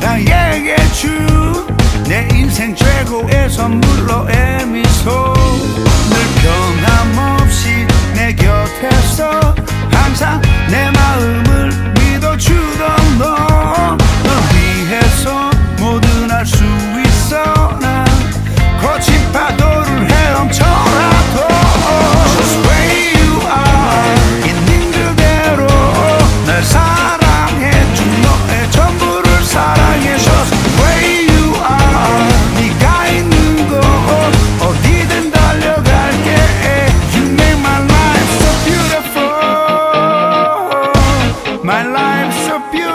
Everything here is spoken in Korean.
나에게 준 내 인생 최고의 선물로 My life's a beautiful